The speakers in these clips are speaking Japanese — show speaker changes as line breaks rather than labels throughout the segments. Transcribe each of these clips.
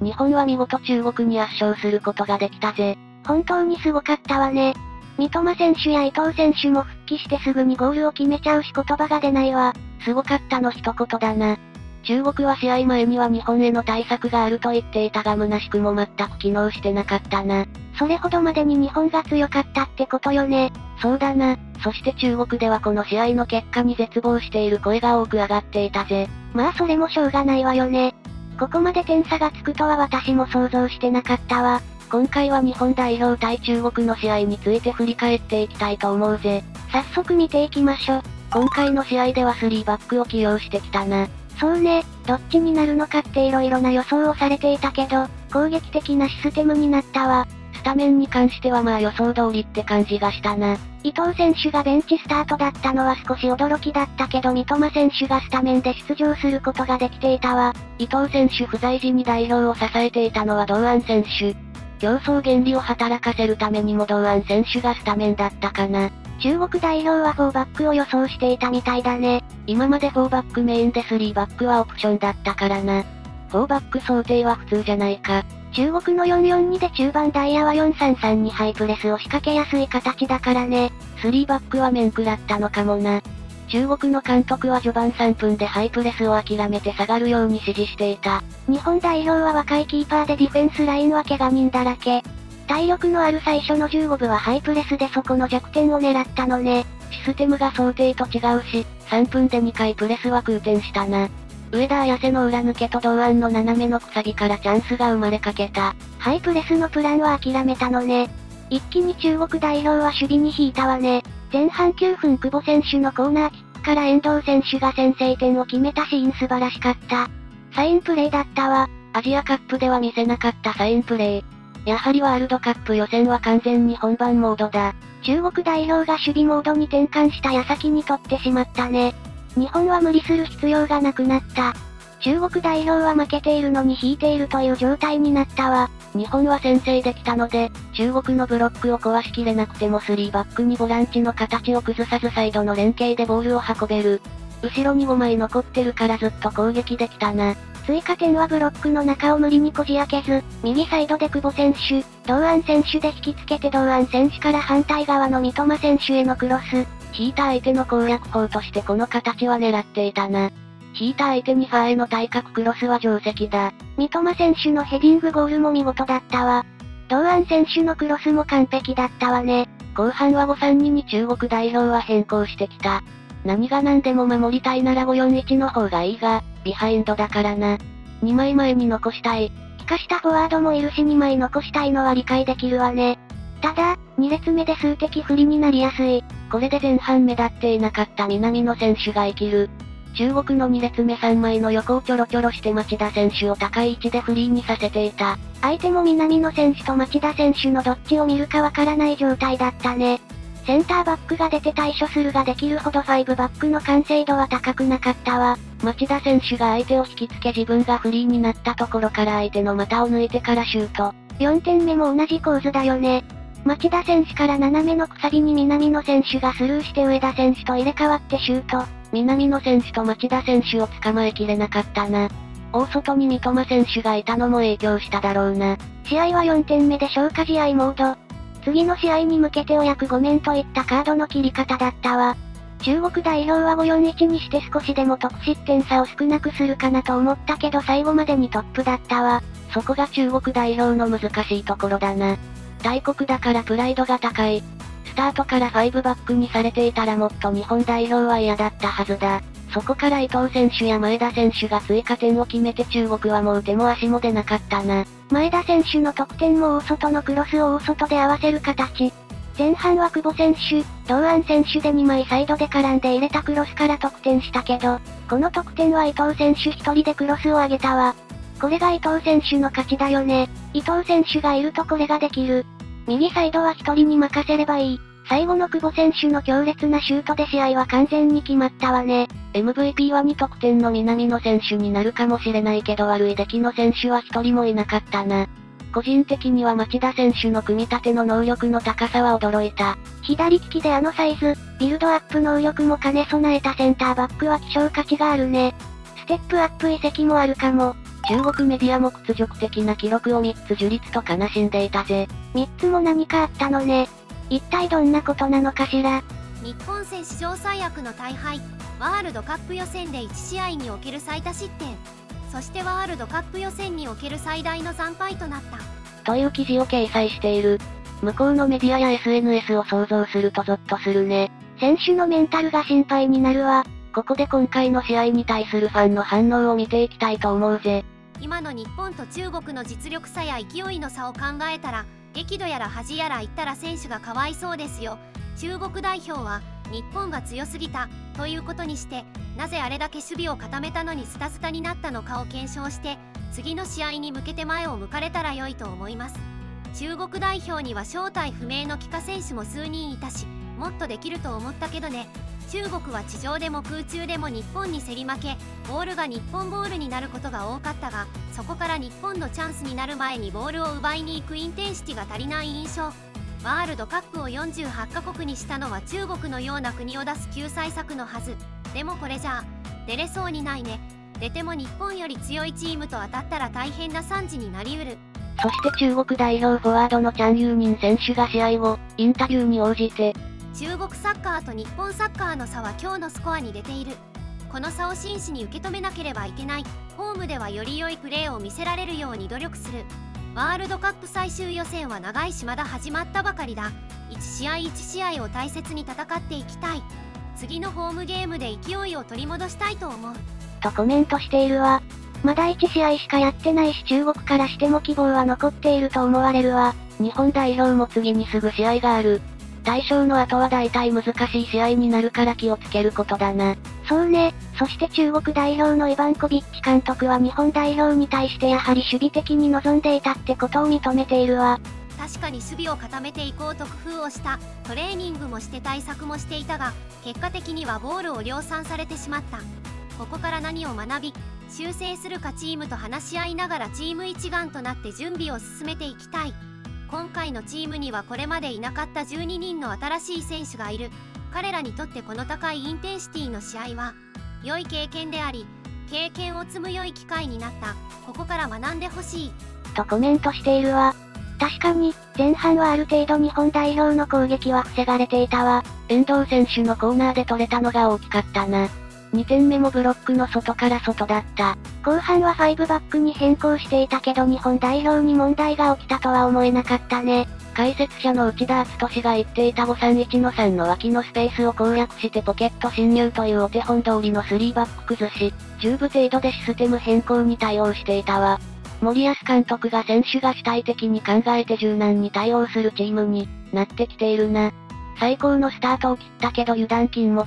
日本は見事中国に圧勝することができたぜ。
本当にすごかったわね。三笘選手や伊藤選手も復帰してすぐにゴールを決めちゃうし言葉が出ないわ。
すごかったの一言だな。中国は試合前には日本への対策があると言っていたが虚しくも全く機能してなかったな。
それほどまでに日本が強かったってことよね。
そうだな。そして中国ではこの試合の結果に絶望している声が多く上がっていたぜ。
まあそれもしょうがないわよね。ここまで点差がつくとは私も想像してなかったわ。
今回は日本代表対中国の試合について振り返っていきたいと思うぜ。
早速見ていきましょ。
今回の試合では3バックを起用してきたな。
そうね、どっちになるのかって色々な予想をされていたけど、攻撃的なシステムになったわ。
スタメンに関してはまあ予想通りって感じがしたな。
伊藤選手がベンチスタートだったのは少し驚きだったけど三笘選手がスタメンで出場することができていたわ。
伊藤選手不在時に代表を支えていたのは堂安選手。競争原理を働かせるためにも堂安選手がスタメンだったかな。
中国代表は4バックを予想していたみたいだね。
今まで4バックメインで3バックはオプションだったからな。4バック想定は普通じゃないか。
中国の442で中盤ダイヤは433にハイプレスを仕掛けやすい形だからね。
3バックは面食らったのかもな。中国の監督は序盤3分でハイプレスを諦めて下がるように指示していた。
日本代表は若いキーパーでディフェンスラインは怪我人だらけ。体力のある最初の15部はハイプレスでそこの弱点を狙ったのね。
システムが想定と違うし、3分で2回プレスは空転したな。上田綾瀬の裏抜けと同案の斜めのくさびからチャンスが生まれかけた。
ハイプレスのプランは諦めたのね。一気に中国代表は守備に引いたわね。前半9分久保選手のコーナーキックから遠藤選手が先制点を決めたシーン素晴らしかった。サインプレーだったわ。
アジアカップでは見せなかったサインプレー。やはりワールドカップ予選は完全に本番モードだ。
中国代表が守備モードに転換した矢先に取ってしまったね。日本は無理する必要がなくなった。中国代表は負けているのに引いているという状態になったわ。
日本は先制できたので、中国のブロックを壊しきれなくても3バックにボランチの形を崩さずサイドの連携でボールを運べる。後ろに5枚残ってるからずっと攻撃できたな。
追加点はブロックの中を無理にこじ開けず、右サイドで久保選手、堂安選手で引きつけて堂安選手から反対側の三笘選手へのクロス。
引いた相手の攻略法としてこの形は狙っていたな。引いた相手にファーへの対角クロスは定石だ。
三笘選手のヘディングゴールも見事だったわ。堂安選手のクロスも完璧だったわね。
後半は5-3-2に中国代表は変更してきた。何が何でも守りたいなら5-4-1の方がいいが、ビハインドだからな。2枚前に残したい。
帰化したフォワードもいるし2枚残したいのは理解できるわね。ただ、2列目で数的不利になりやすい。
これで前半目立っていなかった南野選手が生きる。中国の2列目3枚の横をちょろちょろして町田選手を高い位置でフリーにさせていた。
相手も南野選手と町田選手のどっちを見るかわからない状態だったね。センターバックが出て対処するができるほど5バックの完成度は高くなかったわ。
町田選手が相手を引きつけ自分がフリーになったところから相手の股を抜いてからシュート。
4点目も同じ構図だよね。町田選手から斜めのくさびに南野選手がスルーして上田選手と入れ替わってシュート。
南野選手と町田選手を捕まえきれなかったな。大外に三笘選手がいたのも影響しただろうな。
試合は4点目で消化試合モード。次の試合に向けてお役御免といったカードの切り方だったわ。中国代表は5-4-1にして少しでも得失点差を少なくするかなと思ったけど最後までにトップだったわ。
そこが中国代表の難しいところだな。大国だからプライドが高い。スタートから5バックにされていたらもっと日本代表は嫌だったはずだ。そこから伊藤選手や前田選手が追加点を決めて中国はもう手も足も出なかったな。
前田選手の得点も大外のクロスを大外で合わせる形。前半は久保選手、堂安選手で2枚サイドで絡んで入れたクロスから得点したけど、この得点は伊藤選手1人でクロスを上げたわ。これが伊藤選手の勝ちだよね。伊藤選手がいるとこれができる。右サイドは1人に任せればいい。最後の久保選手の強烈なシュートで試合は完全に決まったわね。
MVP は2得点の南野選手になるかもしれないけど悪い出来の選手は1人もいなかったな。個人的には町田選手の組み立ての能力の高さは驚いた。
左利きであのサイズ、ビルドアップ能力も兼ね備えたセンターバックは希少価値があるね。ステップアップ移籍もあるかも。
中国メディアも屈辱的な記録を3つ樹立と悲しんでいたぜ。
3つも何かあったのね。一体どんなことなのかしら。
日本戦史上最悪の大敗ワールドカップ予選で1試合における最多失点そしてワールドカップ予選における最大の惨敗となった
という記事を掲載している。向こうのメディアや SNS を想像するとゾッとするね。
選手のメンタルが心配になるわ。
ここで今回の試合に対するファンの反応を見ていきたいと思うぜ。
今の日本と中国の実力差や勢いの差を考えたら激怒やら恥やら言ったら選手がかわいそうですよ。中国代表は日本が強すぎたということにしてなぜあれだけ守備を固めたのにスタスタになったのかを検証して次の試合に向けて前を向かれたら良いと思います。中国代表には正体不明の帰化選手も数人いたしもっとできると思ったけどね。中国は地上でも空中でも日本に競り負けボールが日本ボールになることが多かったがそこから日本のチャンスになる前にボールを奪いに行くインテンシティが足りない印象。ワールドカップを48カ国にしたのは中国のような国を出す救済策のはず。でもこれじゃあ出れそうにないね。出ても日本より強いチームと当たったら大変な惨事になりうる。
そして中国代表フォワードのチャン・ユーニン選手が試合後、インタビューに応じて、
中国サッカーと日本サッカーの差は今日のスコアに出ているこの差を真摯に受け止めなければいけないホームではより良いプレーを見せられるように努力するワールドカップ最終予選は長いしまだ始まったばかりだ1試合1試合を大切に戦っていきたい次のホームゲームで勢いを取り戻したいと思う
とコメントしているわ。まだ1試合しかやってないし中国からしても希望は残っていると思われるわ。
日本代表も次にすぐ試合がある。対象の後は大体難しい試合になるから気をつけることだな。
そうね。そして中国代表のイバンコビッチ監督は日本代表に対してやはり守備的に臨んでいたってことを認めているわ。
確かに守備を固めていこうと工夫をしたトレーニングもして対策もしていたが結果的にはボールを量産されてしまったここから何を学び修正するかチームと話し合いながらチーム一丸となって準備を進めていきたい今回のチームにはこれまでいなかった12人の新しい選手がいる彼らにとってこの高いインテンシティの試合は良い経験であり経験を積む良い機会になったここから学んでほしい
とコメントしているわ。確かに、前半はある程度日本代表の攻撃は防がれていたわ。
遠藤選手のコーナーで取れたのが大きかったな。2点目もブロックの外から外だった。
後半は5バックに変更していたけど日本代表に問題が起きたとは思えなかったね。
解説者の内田篤史が言っていた531の3の脇のスペースを攻略してポケット侵入というお手本通りの3バック崩し、10部程度でシステム変更に対応していたわ。森保監督が選手が主体的に考えて柔軟に対応するチームになってきているな。最高のスタートを切ったけど油断禁物。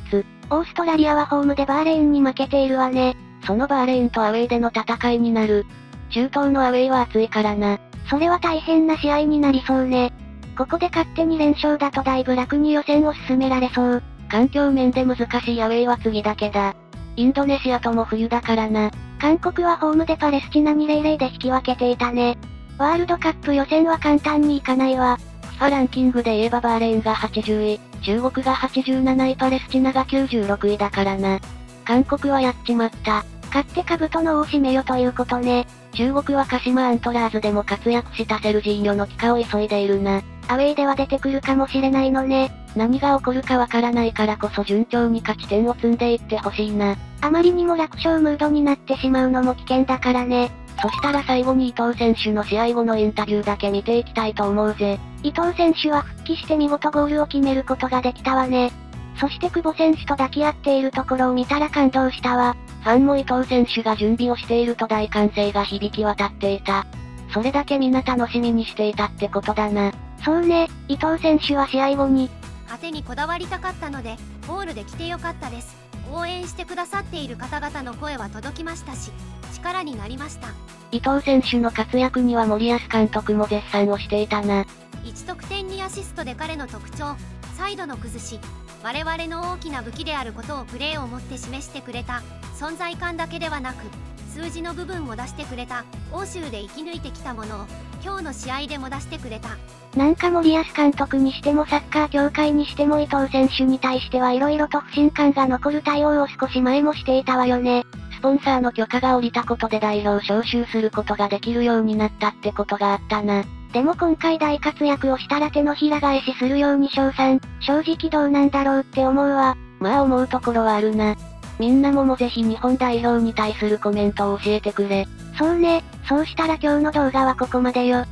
オーストラリアはホームでバーレーンに負けているわね。
そのバーレーンとアウェイでの戦いになる。中東のアウェイは熱いからな。
それは大変な試合になりそうね。ここで勝手に連勝だとだいぶ楽に予選を進められそう。
環境面で難しいアウェイは次だけだ。インドネシアとも冬だからな。
韓国はホームでパレスチナに0-0で引き分けていたね。ワールドカップ予選は簡単にいかないわ。
FIFA ランキングで言えばバーレーンが80位、中国が87位パレスチナが96位だからな。韓国はやっちまった。
勝って兜の尾を締めよということね。
中国は鹿島アントラーズでも活躍したセルジーニョの帰化を急いでいるな。
アウェイでは出てくるかもしれないのね。
何が起こるかわからないからこそ順調に勝ち点を積んでいってほしいな。
あまりにも楽勝ムードになってしまうのも危険だからね。
そしたら最後に伊藤選手の試合後のインタビューだけ見ていきたいと思うぜ。
伊藤選手は復帰して見事ゴールを決めることができたわね。そして久保選手と抱き合っているところを見たら感動したわ。
ファンも伊藤選手が準備をしていると大歓声が響き渡っていた。それだけみんな楽しみにしていたってことだな。
そうね、伊藤選手は試合後に、
果てにこだわりたかったのでゴールで来てよかったです応援してくださっている方々の声は届きましたし力になりました
伊藤選手の活躍には森保監督も絶賛をしていたな。
1得点2アシストで彼の特徴サイドの崩し我々の大きな武器であることをプレーをもって示してくれた存在感だけではなく数字の部分も出してくれた欧州で生き抜いてきたものを今日の試合でも出してくれた
なんか森保監督にしてもサッカー協会にしても伊藤選手に対しては色々と不信感が残る対応を少し前もしていたわよね。
ポンサーの許可が下りたことで代表招集することができるようになったってことがあったな。
でも今回大活躍をしたら手のひら返しするように称賛、正直どうなんだろうって思うわ。
まあ思うところはあるな。みんなももぜひ日本代表に対するコメントを教えてくれ。
そうね、そうしたら今日の動画はここまでよ。